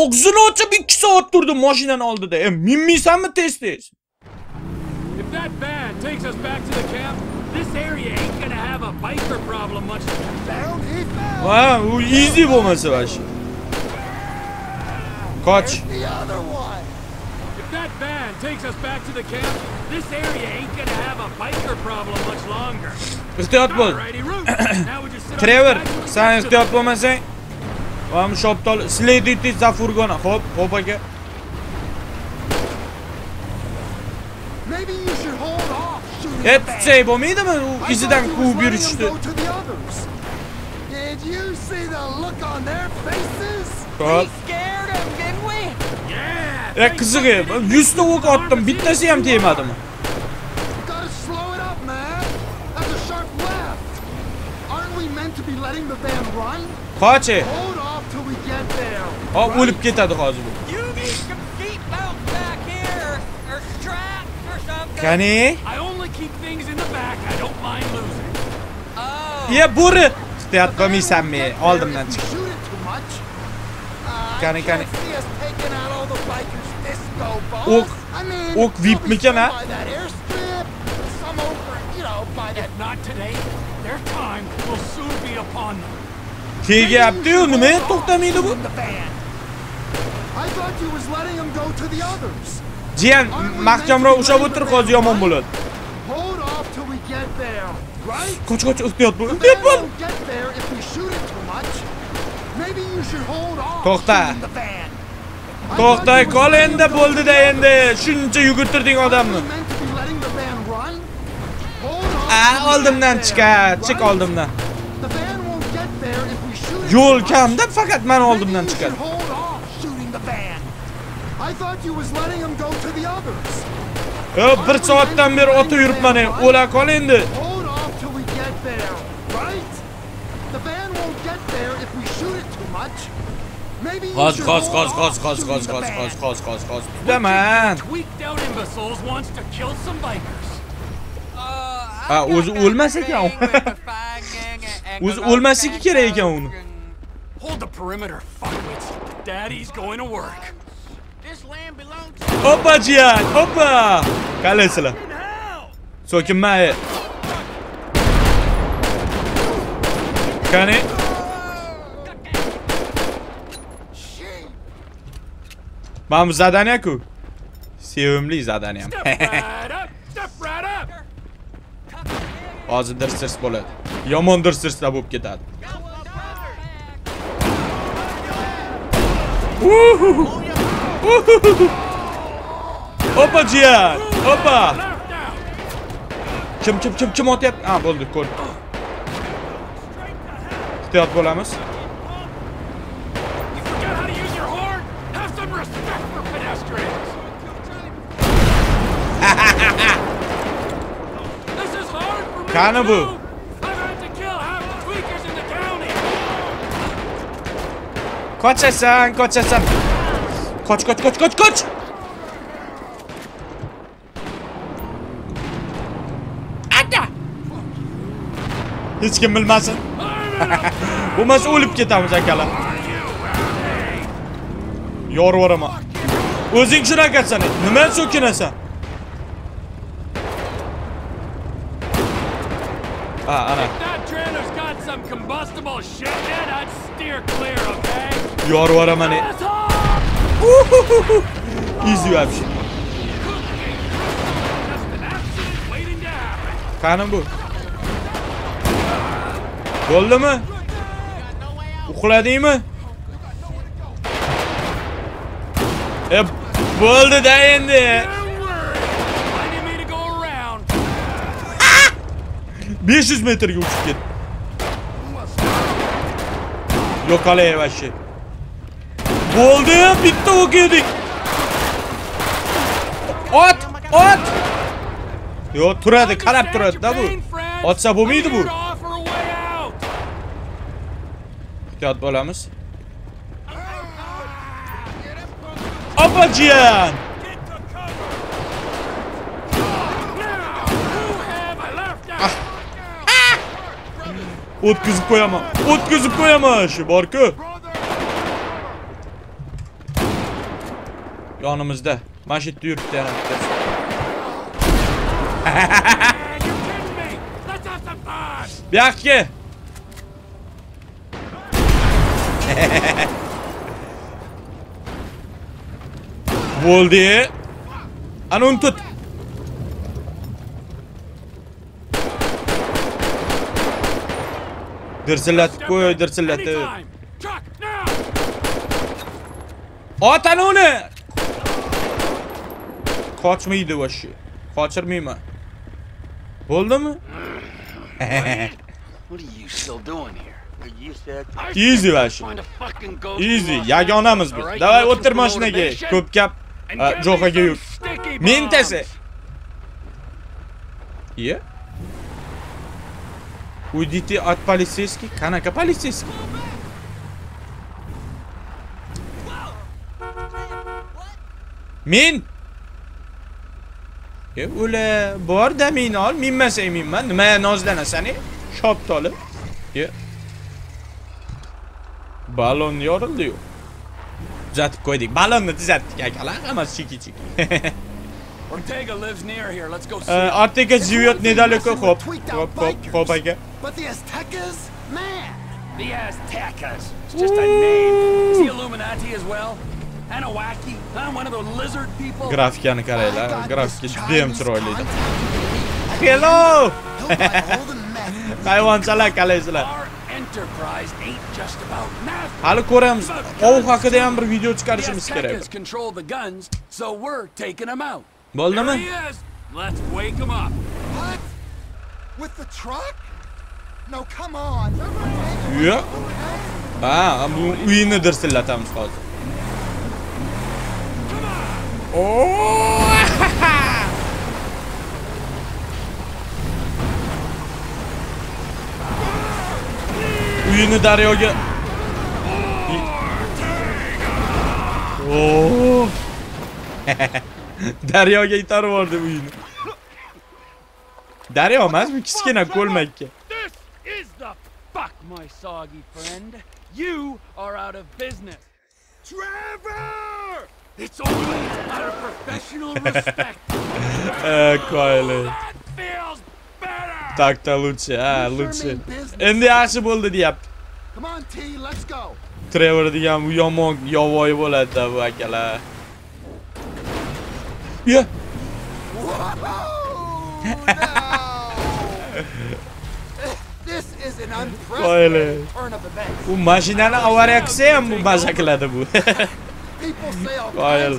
Og'zini ochib 2 soat turdim mashinani oldida. E, minmaysanmi tez takes us back to the camp, this area ain't gonna have a biker problem much. Wow, easy bulması var. Koç. If that van takes us back to the camp, this area ain't gonna have a biker problem much longer. İhtiyat bol. Trevor, sen ihtiyat bo'lmasang, vam shoptol slediti za furgona. Hop, hop aka. Maybe you should hold off shooting E, the van. tutsak bo'lmaydimi? U I izidan thought you quvib was letting yurishdi. them go to the others. Did you see the look on their faces? Xo'p. Scared him, didn't we? Yeah. E, qiziq edi. 100 ta o'q otdim, bittasi ham Ye, bo'ri. Ehtiyot qilmaysanmi? Oldimdan chiq. Qani, qani. O'q- o'q VIP there'll be mikan, some ha? Tegyapti-yu, nima to'xtamaydi bu? Jiyan, mahkamroq ushlab o'tir, hozir yomon bo'ladi. Koç koç ıhtiyat bul. Ihtiyat bu Tohta Tohta kol endi buldu da endi. Shuncha yugurtirding odamni. A, oldimdan chiqa, chiq oldimdan. Yo'l kamda faqat men oldimdan çıka Yo, bir saatten beri otu yürüp bana o'la kol endi. Qoz, qoz. Tutaman. Tweaked out imbeciles wants to kill some bikers. Uh, Ha, o'zi o'lmas ekan. O'zi o'lmasligi kerak ekan uni. Hold the perimeter, fuckwits. Daddy's going to work. This land belongs to Hoppa jiyan, hoppa. Qalaysizlar? So'kinma. Qani? Mana bu zadaniya-ku. Sevimli zadaniyam. Hozir dirsirs bo'ladi. Yomon dirsirslar bo'lib ketadi. Hoppa jiyan, out. Kim kim kim kim otyapti? Ha, bo'ldi, ko'rdim. Ehtiyot bo'lamiz. You forget how to use your horn? Have some respect for pedestrians. this is hard for me Qani to bu? do. I've had to kill half the tweakers in the county. Qochasan, qochasan. Qoch, qoch, qoch, qoch, qoch. Ata! Hech kim bilmasin. Bo'lmasa o'lib ketamiz akalar. Yorvoraman. O'zing shunaqasan. Nima so'kinasan? Ah, ha ana. You are what I'm in it. Easy option. Kanım bu. Bo'ldi mi? Uxladingmi? E, bo'ldi-da endi. 500 metre uçup git. Yok aleye vahşi. Oldu ya bitti o girdik. At at. Yo turadı karab turadı da bu. Atsa bu muydu bu? Ehtiyat bolamiz. Opaciyan. Utku zıplayamam. Utku zıplayamaz. Barkı. Yanımızda. Maşit diyor bir tane. Bir hakkı. Voldi. Anun tut. Dırsırlatıp koy dırsırlatıp. At onu. Kaçmaydı başı. Kaçırmayayım ha. Oldu mu? Easy başı. Easy. Yagonamiz biz. Davay o'tir mashinaga. Ko'p gap. Jo'xaga yur. Mintasi. Yeah. Ye? Уйдите от полицейских? Qanaqa полицейский? Men E ula bor-da men ol, minmasang minman. Nima nozlanasan e? Shoptoli. Ye. Balon yorildi-yu. Tuzatib qo'ydik. Balonni tuzatdik akalar, hammasi chiki-chiki. Ortega lives near here. Let's go see. Э, him. Ortega живет недалеко. Хоп, хоп, хоп, хоп, aka. But the Aztecas? Man! The Aztecas. It's just a name. Is he Illuminati as well? Anawaki? Huh? One of those lizard people? Grafikani qaranglar. Grafika juda ham chiroyli. Hello! Hayvonchalar qalaysizlar. Our enterprise ain't just about math. Hali ko'ramiz. Ov haqida ham bir video The chiqarishimiz kerak. Bolda mı? Let's wake him up. What? With the truck? No, come on. Yok. Ha, bu uyunu dirsillatamiz hozir. Oo! Uyunu daryoga Oo! daryoga itarib yubordi uyini. Daryo emas, bu kichkina ko'lmakka. This is the fuck, my soggy friend. You are out of business. Trevor! It's only out of professional respect. Eh, qoyili. That feels better! Tak-da лучше, ha, лучше. Endi yaxshi bo'ldi deyapti. Come on, T, let's go. Trevor degan bu yomon yovvoyi bo'ladi-da bu akalar. Yeah. Öyle. Oğlum avara yaksayan bu mazakladı bu. Vay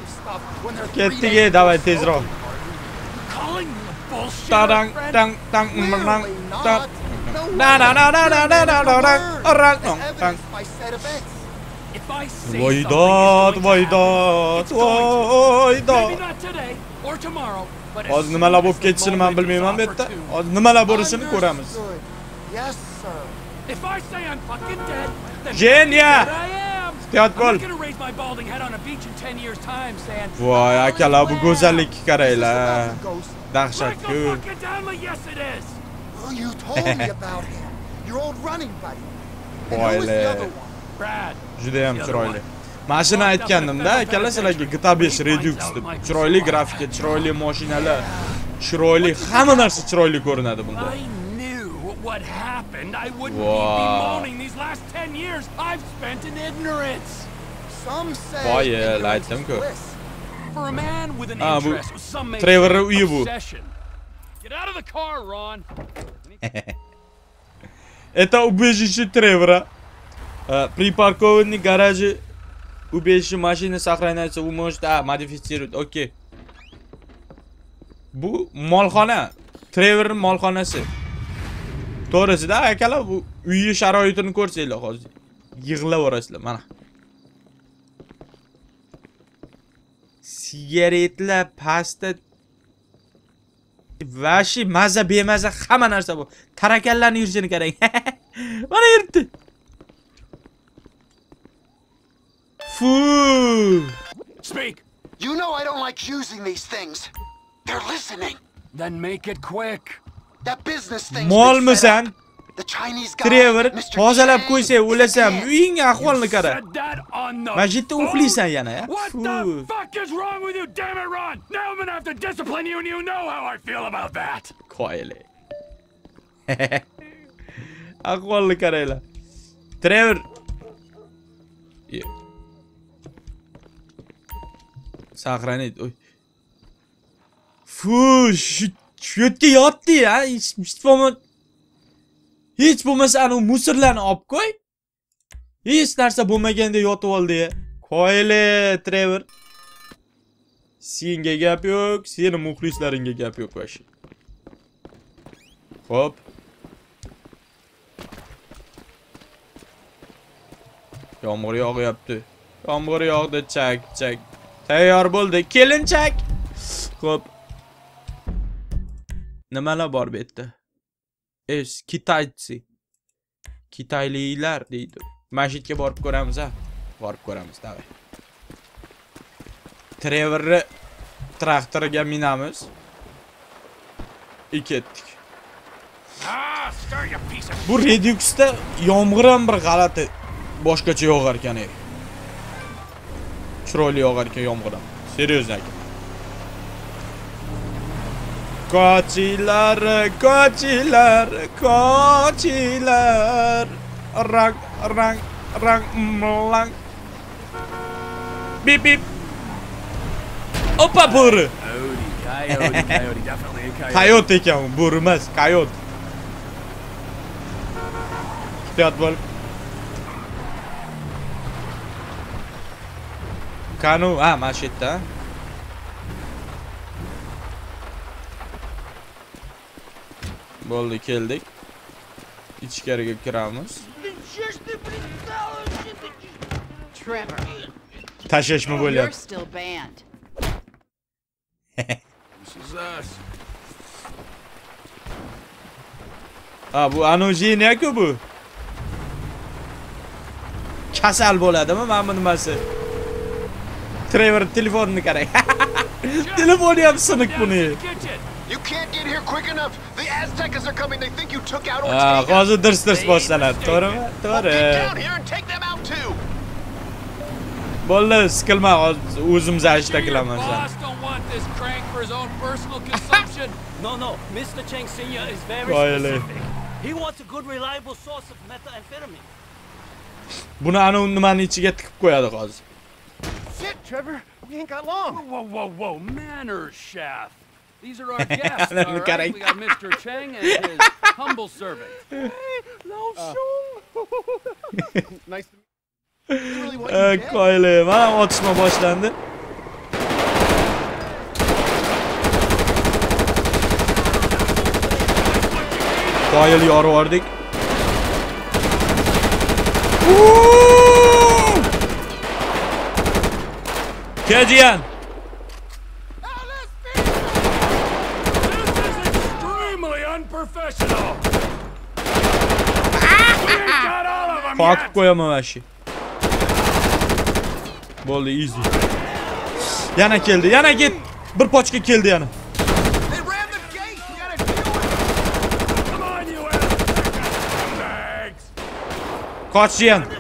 Gitti gel davay tez ro. Tadang tang tang tang tang. Na na na na na na na na orang orang tang. Vaydat, vaydat, vaydat. Az nimalar bo'lib ketishini men bilmayman bu yerda. Az nimalar bo'lishini ko'ramiz. Jenya! Ehtiyot bo'l. Voy akalar bu go'zallikka qaranglar. Dahshatku. Voy judayam chiroyli. Mashina aytgandimda akalasizlarga gtabes şey, redux deb chiroyli grafika chiroyli moshinalar chiroyli hamma narsa chiroyli ko'rinadi bunda. What happened, I Vay ya, laytdim ku. Ha, interest, Trevor uyi bu. Get out of the car, Это убежище Тревора. Э, Припаркованный гараже убежище машины сохраняется. Вы можете а, модифицировать. Окей. Bu molxona. Trevorning molxonasi. To'g'risida akalar bu uyi sharoitini ko'rsanglar hozir. Yig'laverasizlar mana. Sigaretlar, pasta Vashi maza bemaza hamma narsa bu. Tarakallarni yurishini qarang. Mana yuribdi. Fu. Speak. You know I don't like using these things. They're listening. Then make it quick. That business thing's Mol been set misan? up. The Chinese guy, Trevor, Mr. hozalab Chang, qo'ysa uying ahvolni qara. Said that on the Mana shu yerda phone? yana, ya? Eh? What the fuck is wrong with you, damn it, Ron? Now I'm gonna have to discipline you, and you know how I feel about that. Qoyili. Ahvolni qaranglar. Trevor. Ye. Saqlanid. Oy. Fu, shu shu yerga yotdi ya. Hech bo'lmasa hech bo'lmasa anu musorlarni olib qo'y. Hech narsa bo'lmaganda yotib oldi ya. Qoyili, Trevor. Senga gap yo'q, seni muxlislaringga gap yo'q vashi. Xo'p. Yomg'ir yog'yapti. Yomg'ir yog'di, chak, chak. Tayyor bo'ldi, kelinchak. Xo'p. Nimalar bor bu yerda? Es kitaychi. Kitayliklar deydi. Masjidga borib ko'ramiz a. Borib ko'ramiz, davay. Trevorni traktoriga minamiz. I ketdik. Bu Reduxda yomg'ir ham bir g'alati boshqacha yog'ar ekan ey. Chiroyli yog'ar ekan yomg'ir ham. Seryozni aka. Kochilar, kochilar, kochilar. Rang, rang, rang, mlang. Bip bip. Opa bo'ri. coyote, ekan, bo'ri emas, coyote. Ehtiyot bo'l. Kanu, ha, mana shu yerda. Bo'ldi, keldik. Ichkariga kiramiz. You're bo'lyapti. Ha, bu anojeniya-ku bu. Kasal bo'ladimi mana bu nimasi? Trevor telefonni qarang. Telefoni ham siniq buni. Hozir dirs-dirs bossalar, to'g'rimi? To'g'ri. Bolalar siqilma, hozir o'zim zashta qilaman sen. No, no, Mr. Cheng Senior is very specific. He wants a good reliable source of methamphetamine. Buni ana nimani ichiga tiqib qo'yadi hozir. Shit, Trevor. We ain't got long. Whoa, whoa, whoa, manners, chef. These are our guests, Then all right? correct. We got Mr. Cheng and his humble servant. Lao Shung. nice to meet you. Really what you Ey, get? Qoyili, mana otishma boshlandi. Qoyil yorib yubordik. Kejiyan. This is extremely unprofessional. we ain't got all of them Qoqib yet. qo'yaman mana shu. Bo'ldi, easy. Yana keldi, yana ket. Bir pochka keldi yana. They rammed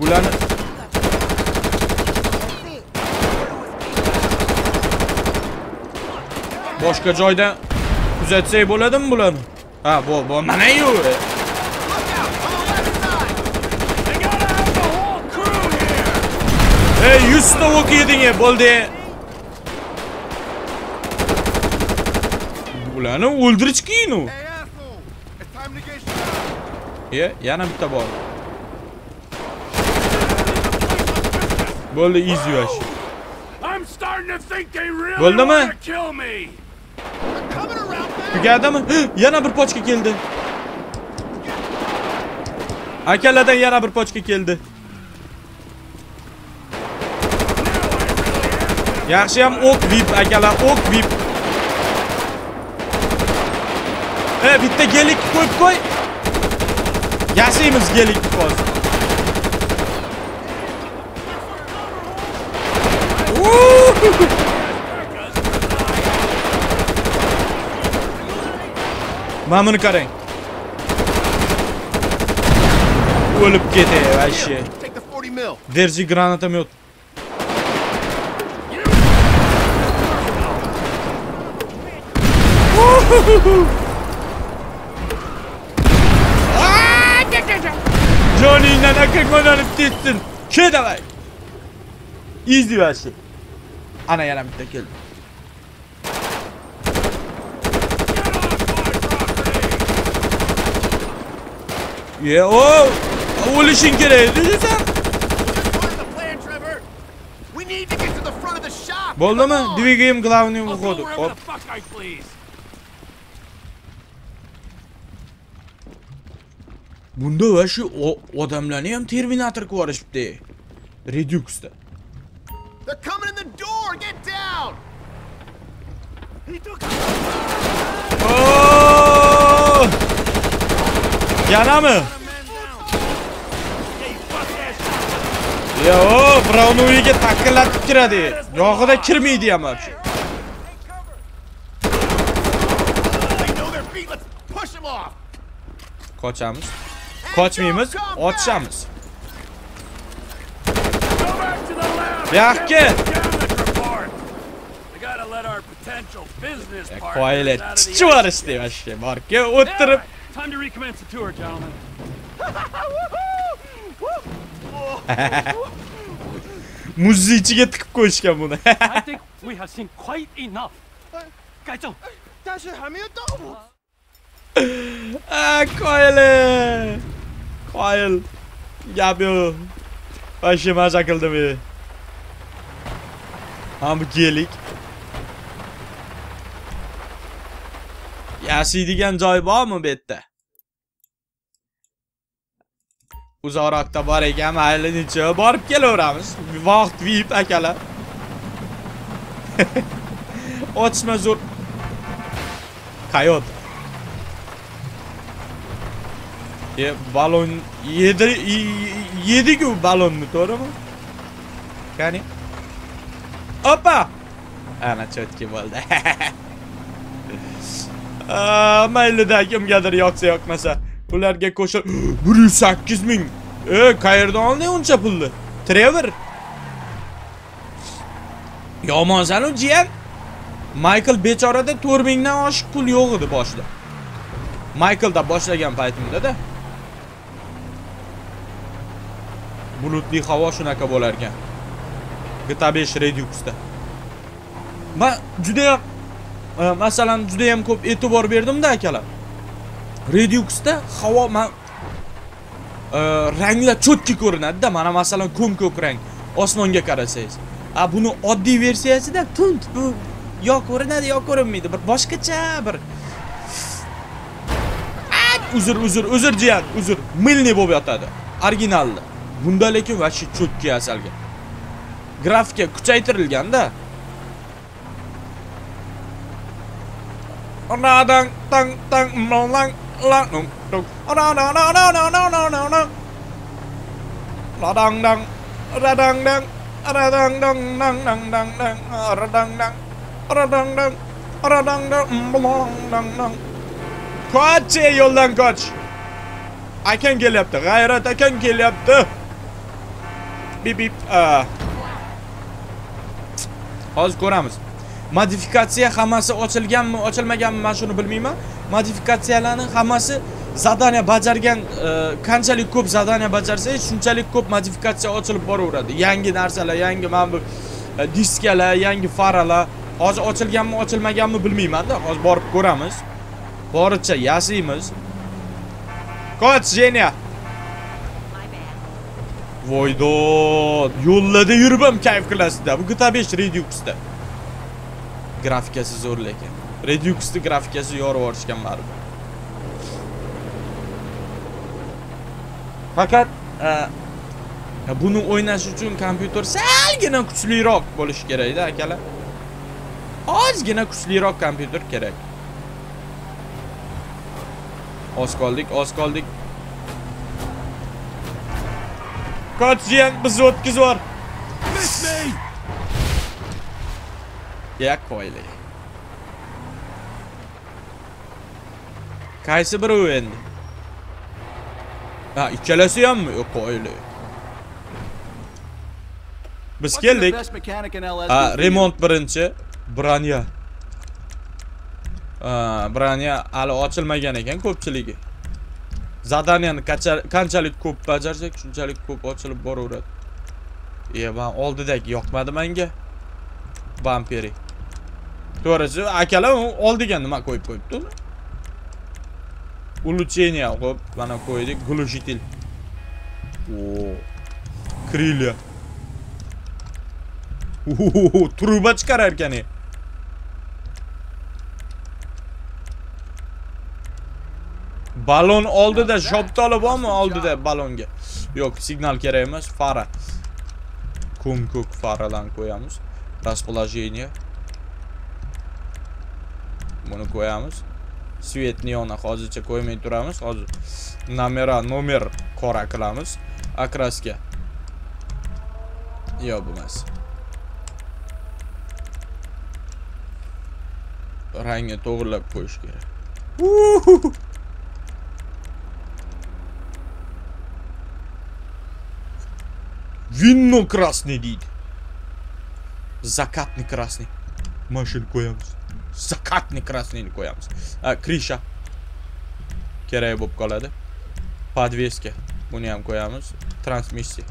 Bularni boshqa joydan kuzatsak bo'ladimi bularni? Ha, bu bu mana yu. Hey, 100 ta o'q yeding, e, bo'ldi. Bularni o'ldirish qiyin u. Ya, yana bitta bor. To kill me. Coming around back. Tugadimi? Yana bir pochka keldi. Akalardan yana bir pochka keldi. Yaxshi ham o'q vip akalar, o'q vip. E, bitta gelik qo'yib qo'y. Yasaymiz gelik hozir. Mamını karayın. Ölüp gidiyor her şey. Держи гранатомет. Johnny'den akıkmadan ötüttün. Şey de var. İzli versin. Şey. Ana yaram dökül. Yeah, oh! All is in gereği. Болды мы? Двигаем главному входу. Оп. Bunda va shu odamlarni ham Terminator ko'rishibdi. Reduxda. Oo! Yanamy! yo birovni uyiga takillatib kiradi yog'ida kirmaydi ham вообще qochamiz qochmaymiz otishamiz buyoqqa Koile çıvarız diye aşağı markaya oturup. Muzu içine tıkıp koşken bunu. 但是还没有到我。啊，快了，快了，ya bir başıma takıldı bir. Hamgelik. Kelik. Yasiydigan joy bormi bu yerda? Uzoqroqda bor ekan, mayli necha borib kelaveramiz. Vaqt VIP akalar. Otishma zo'r. Qayot. E, balon yedi yedi-ku balonni, to'g'rimi? Qani? Opa! Ana chotki bo'ldi. Aa, Maylida kimgadir yoqsa yoqmasa, ularga qo'shil 108 ming. E, qayerdan olding uncha pulni? Trevor. Yomonsan u jiyan. Michael bechorada 4 mingdan oshiq pul yo'q edi boshida. Michaelda boshlagan paytimda-da. Bulutli havo shunaqa bo'lar ekan. GTA 5 Reduxda. Men juda Э, masalan juda ham ko'p e'tibor berdimda akalar. Reduxda havo men э, ranglar cho'tki ko'rinadi-da. Mana masalan ko'm-ko'k rang osmonga qarasangiz. A buni oddiy versiyasida tund bu yo ko'rinadi yo ko'rinmaydi. Bir boshqacha bir uzr, uzr, uzr jiyan, uzr. Milni bo'lib yotadi. originalni Bunda lekin вообще cho'tki asalga. Grafika kuchaytirilganda. Radang tang tang lang lang lang nung nung. Radang dang dang dang dang dang dang dang dang. Radang dang dang radang dang dang dang dang dang radang dang dang radang dang dang dang dang. Qoch yo'ldan qoch. Akan kelyapti. G'ayrat akan kelyapti. Bip bip. ah. Hozir ko'ramiz. Modifikatsiya hammasi ochilganmi, ochilmaganmi man shuni bilmayman. modifikatsiyalarni hammasi zadaniya bajargan e, qanchalik ko'p zadaniya bajarsangiz, shunchalik ko'p modifikatsiya ochilib boraveradi. Yangi narsalar, yangi mana bu e, diskalar, yangi faralar. Hozir ochilganmi, ochilmaganmi bilmayman-da. Hozir borib ko'ramiz. Boricha yasaymiz. Qoch, Jenya. Voydod, yo'llarda yuribman kayf qilasizda. Bu GTA 5 Reduxda. Grafikasi zo'r lekin. reduxni grafikasi yorib yuborishgan baribir. Faqat e, buni o'ynash uchun kompyuter salgina kuchliroq bo'lishi kerak-da, akalar. Ozgina kuchliroq kompyuter kerak. Oz qoldik, oz qoldik. Qoch bizni o'tkazib yubor. Ya qo'yli. Qaysi biri endi? Ha, ikkalasi hammi? Yo'q, qo'yli. Biz keldik. Ha, remont birinchi. Branya. Ha, Branya hali ochilmagan ekan ko'pchiligi. Zadaniyani qancha- qanchalik ko'p bajarsak, shunchalik ko'p ochilib boraveradi. E, man oldidagi yoqmadi menga. Vampiri. To'g'risi, akalar u oldiga nima qo'yib qo'yibdi uni? Улучшение qo'yib, mana qo'ydik. Глушитель. O, Крылья. Uhuhu, Truba chiqarar ekan. e. Balon oldida shoptoli bormi oldida balonga? Yo'q, signal kerak emas, fara. Kum ko'k faralarni qo'yamiz. Расположение. Buni qo'yamiz. Svet neonni hozircha qo'ymay turamiz. Hozir nomera nomer qora qilamiz. Akraska. Yo'q bo'lmas. Rangni to'g'irlab qo'yish kerak. Uhuhu. Красный deydi. закатный красный Mashina qo'yamiz. Zakatni krasnini kojamo se. A, kriša. Kjera je bob kolade. Podveske. Bu niyam koyamız. Transmisi.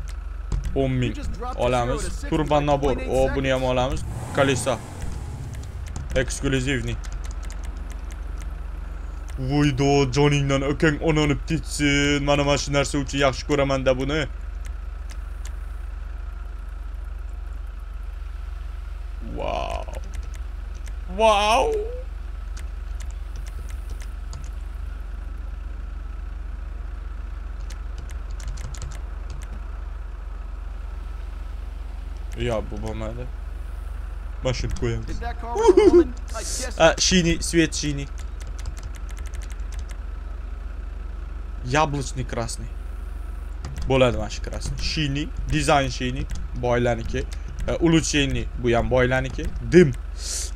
10.000 olamiz. Turban nabor. O bu niyam olamiz. Kalesa. Ekskluzivni. Voydo, joningdan akang onanib ketsin. Mana mana shu narsa uchun yaxshi ko'raman da buni. with a woman? I guess А, shini, svet shini. Яблочный красный. Bo'ladi mana shu krasniy. Shini, dizayn shini, boylarniki. E, Улучшение bu ham boylarniki. Dim.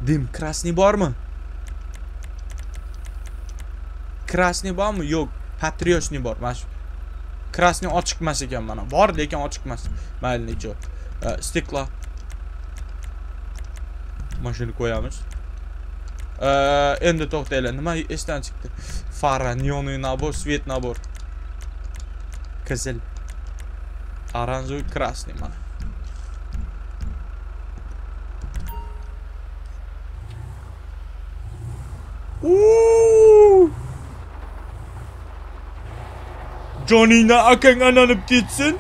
Dim krasniy bormi? Krasniy bormi? Yo'q. Patriotniy bor. Mana shu. Krasniy ochiq emas ekan mana. Bor lekin ochiq emas. Mayli necha. E, Stekla. Mashinani qo'yamiz. E, endi to'xtaylar. Nima esdan chiqdi? Fara, neonный nabor, svet nabor. Qizil. Оранжевый, красный mana. Uuu. Johnny'na akang ananıp gitsin.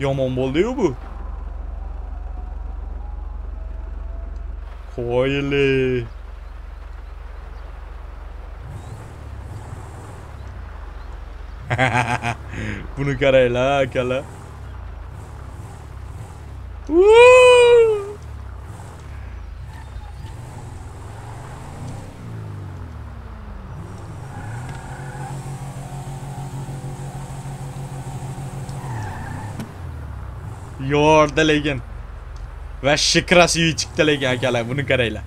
Yomon bo'ldi-yu bu. Qo'yili. Buni qaranglar, Woo! Yordi lekin. Va shikrasi chiqdi lekin akalar, buni qaranglar.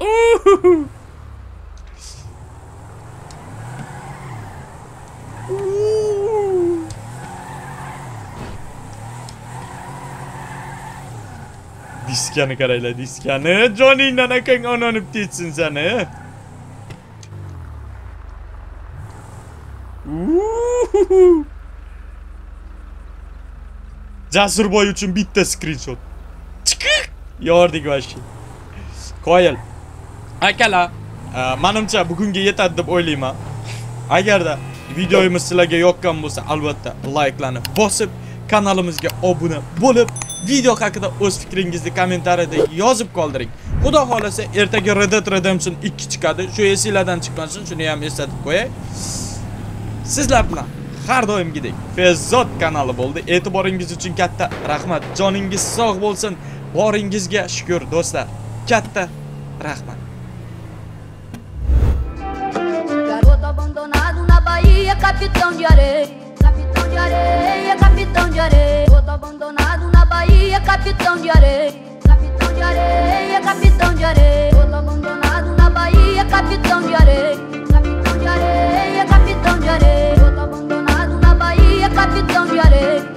Uhuhu. Uuu. Diskani qaranglar, diskani. Joningdan akang onanib ketsin seni. Uhuhu. Jasurboy uchun bitta screenshot. Chiqiq! Yordik vashi. Qoyil. Akalar, e, menimcha bugunga yetadi deb o'ylayman. Agarda videomiz sizlarga yoqqan bo'lsa, albatta like'larni bosib, kanalimizga obuna bo'lib, video haqida o'z fikringizni kommentariyada yozib qoldiring. Xudo xohlasa ertaga Red Dead Redemption 2 chiqadi. Shu esinglardan chiqmasin shuni ham eslatib qo'yay. Sizlar bilan har doimgidek fezod kanali bo'ldi. E'tiboringiz uchun katta rahmat. Joningiz sog' bo'lsin. Boringizga shukur do'stlar. Katta rahmat. Capitão de areia, capitão de areia, capitão de areia. todo abandonado. Bahia, capitão de areia. Capitão de areia, capitão de areia. Todo abandonado na Bahia, capitão de areia. Capitão de areia, capitão de areia. Todo abandonado na Bahia, capitão de areia.